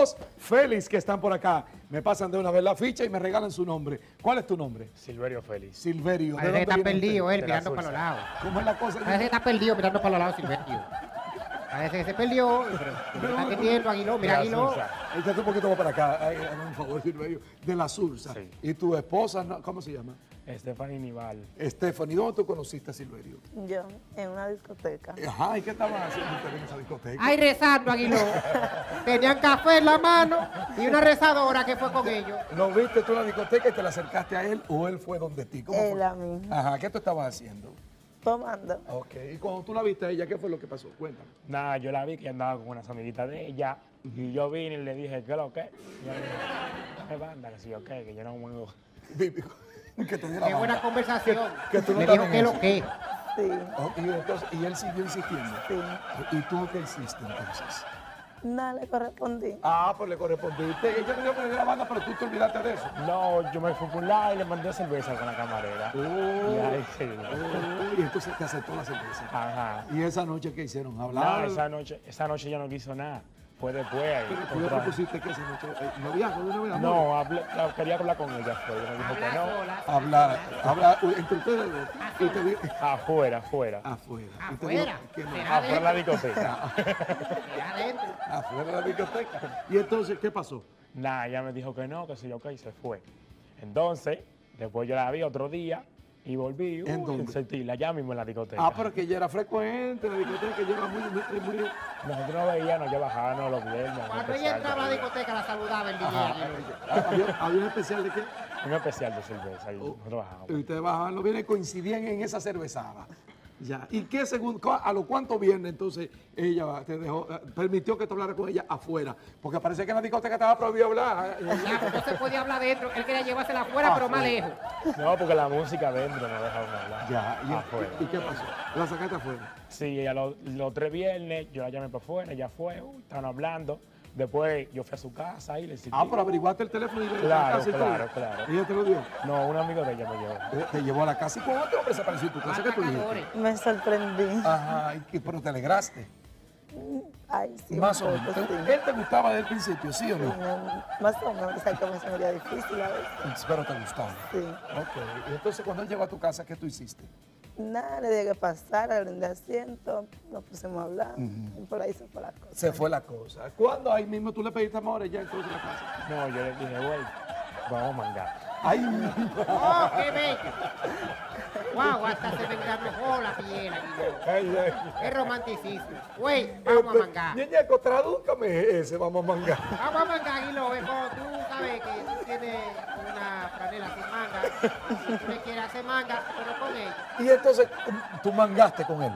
dos Félix que están por acá. Me pasan de una vez la ficha y me regalan su nombre. ¿Cuál es tu nombre? Silverio Félix. Silverio. ¿De Parece que dónde está perdido usted? él, mirando para los lados. ¿Cómo es la cosa? Parece que está perdido mirando para los lados, Silverio. Parece que se perdió. Pero está atendiendo, Aguiló, mira De la Aguiló. Sursa. Échate un poquito más para acá. Ay, hazme un favor, Silverio. De la Sursa. Sí. ¿Y tu esposa, cómo se llama? Stephanie Nival. Stephanie. ¿Dónde tú conociste a Silverio? Yo, en una discoteca. Ajá, ¿y qué estaban haciendo ustedes en esa discoteca? Ay, rezando, Aguiló. Tenían café en la mano y una rezadora que fue con ellos. ¿Lo viste tú en la discoteca y te la acercaste a él o él fue donde ti? ¿Cómo Él fue? a mí. Ajá, ¿qué tú estabas haciendo? Tomando. Ok, y cuando tú la viste a ella, ¿qué fue lo que pasó? Cuéntame. Nada, yo la vi que andaba con unas amiguitas de ella. Y yo vine y le dije, ¿qué es lo que? Y ella me dijo, ¿qué banda? Que si yo qué, que yo no vengo. que te dio la Qué buena banda. conversación. que tú no estabas dijo que lo que. Sí, Oh, y, entonces, y él siguió insistiendo. sí. ¿Y tú qué hiciste entonces? Nada le correspondí. Ah, pues le correspondiste. Ella te dijo que le dio la banda, pero tú te olvidaste de eso. No, yo me fui por un lado y le mandé cerveza con la camarera. Y ahí sí. Oh, y entonces te aceptó la cerveza. Ajá. ¿Y esa noche qué hicieron? No, ¿Hablar? esa noche, esa noche ya no quiso nada. Fue después. ahí, Pero tú le propusiste que eh, noviazgo de una vez, amor? No, hablé- la- quería hablar con ella. Fue. Ella me dijo que Habla no. Hablar, hablar entre ustedes dos. Y te dijo, Afuera, afuera. afuera. Afuera. Afuera la discoteca. Afuera la discoteca. Y entonces, ¿qué pasó? Nada, ella me dijo que no, que sí, ok, y se fue. Entonces, después yo la vi otro día y volví. ¿En uy, dónde? sentirla allá mismo en la discoteca. Ah, pero que ella era frecuente, la discoteca ella era muy, muy, muy- Nosotros no veíamos, ella bajaba los viernes. Cuando ella entraba a la discoteca, la saludaba el DJ. Ah, ¿Había, había un especial de qué? Un especial de cerveza. Y Oh. nosotros bajábamos. Y ustedes bajaban los viernes y coincidían en esa cervezada. Ya. ¿Y qué segundo, a lo cuánto viernes entonces ella te dejó, eh, permitió que tú hablaras con ella afuera? Porque parece que en la discoteca estaba prohibido hablar. Ya, pues no se podía hablar dentro. Él quería llevársela afuera, pero más lejos. No, porque la música dentro no deja uno hablar. Ya, ¿y, Afuera. y qué pasó? La sacaste afuera. Sí, ella los, los tres viernes, yo la llamé para afuera, ella fue, uy, estaban hablando. Después yo fui a su casa y le insistí. Ah, pero averiguaste el teléfono y le Claro, casa y todo. claro, claro. ¿Y ella te lo dio? No, un amigo de ella me llevó. Eh, Te llevó a la casa y con otro hombre se apareció en tu casa. ¿Qué tú dijiste? Me sorprendí. Ajá, y, pero te alegraste. Ay, sí. Más o menos. sí. ¿Él te gustaba desde el principio, sí o no? Mm, Más o menos, o sea, como se me difícil a veces. Pero te gustaba. Sí. Ok. Entonces cuando él llegó a tu casa, ¿qué tú hiciste? Nada, le dije que pasara, le brindé asiento, nos pusimos a hablar, y por ahí se fue la cosa. Se fue la cosa. ¿Cuándo ahí mismo tú le pediste amor ya en la casa? No, yo le dije, güey, vamos a mangar. Ay, ¡Oh, qué bello! ¡Wow! Hasta se me engarrojó la piel, ay. Es romanticismo. Güey, vamos a mangar. Ñeñeco, tradúcame ese, vamos a mangar. Vamos a mangar, Aguiló. Es como tú sabes que tú tienes franela sin manga. Y tú le quieres hacer manga, pero con ella. Y entonces tú mangaste con él.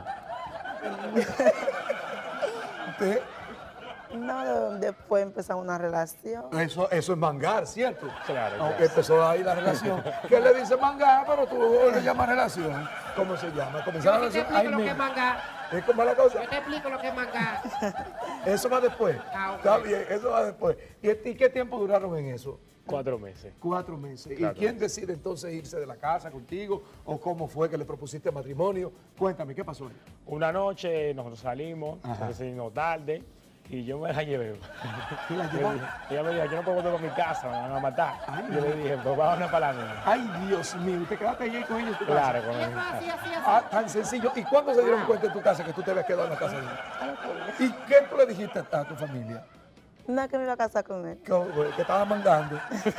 No, después empezamos una relación. Eso, eso es mangar, ¿cierto? Claro, Aunque claro. empezó ahí la relación. ¿Qué le dice mangar? Pero tú le llamas relación. ¿Cómo se llama? Comenzar la Yo te relación ahí explico lo que es mismo. mangar. ¿Es como la cosa? Yo te explico lo que es mangar. Eso va después. Ah. Está bien, eso va después. ¿Y, y qué tiempo duraron en eso? Cuatro meses. Cuatro meses. Claro. ¿Y quién decide entonces irse de la casa contigo? ¿O cómo fue que le propusiste matrimonio? Cuéntame, ¿qué pasó? Una noche nosotros salimos, decidimos tarde, y yo me la llevé. ¿Tú la llevaste? ella me dijo, yo no puedo volver para mi casa, me van a matar. Ay, yo le dije, pues vámonos para la mía. Ay, Dios mío, ¿y te quedaste ahí con en tu casa? Claro, con así. Ah, tan sencillo. ¿Y cuándo se dieron cuenta en tu casa que tú te habías quedado en la casa de él? ¿Y qué tú le dijiste a a tu familia? No, que me iba a casar con él. Que, que estaba mandando.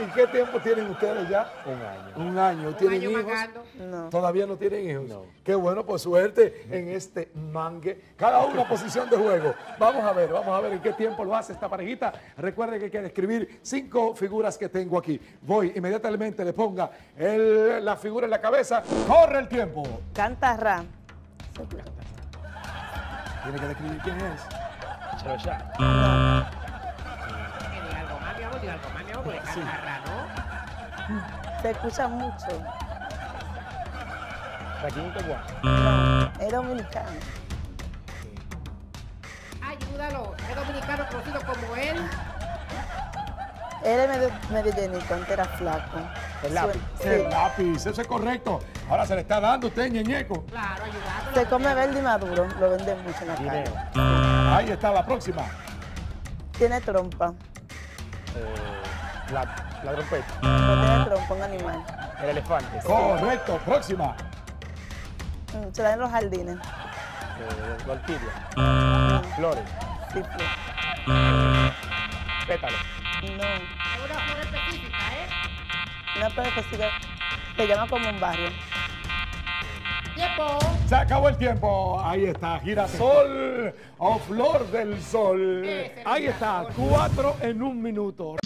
¿Y qué tiempo tienen ustedes ya? Un año. Un año. Un ¿Tienen año hijos? No. Todavía no tienen hijos. No. Qué bueno, pues suerte en este mangue. Cada una posición de juego. Vamos a ver, vamos a ver en qué tiempo lo hace esta parejita. Recuerden que hay que describir cinco figuras que tengo aquí. Voy inmediatamente, le ponga el- la figura en la cabeza. Corre el tiempo. Canta Ra. Tiene que describir quién es. Chalo, ya. Que diga algo más, mi amor, diga algo más, mi amor, porque ¿no? Se escucha mucho. Es dominicano. Ayúdalo. Es dominicano conocido como él. Él es medio, medio llenito, antes era flaco. El lápiz. Sí. El lápiz, eso es correcto. Ahora se le está dando a usted, ñeñeco. Claro, ayudarlo. Se come verde y maduro, lo venden mucho en la calle. Ahí está la próxima. Tiene trompa. Eh, la, la trompeta. No tiene trompa, un animal. El elefante. Correcto, próxima. Mm, Se da en los jardines. Eh, la orquídea. Flores. Sí, sí. Pétalos. No, Es una flor específica, ¿eh? una flor específica. Se llama como un barrio. ¡Tiempo! Se acabó el tiempo. Ahí está, girasol o flor del sol. ¿Qué es el Ahí está, cuatro en un minuto.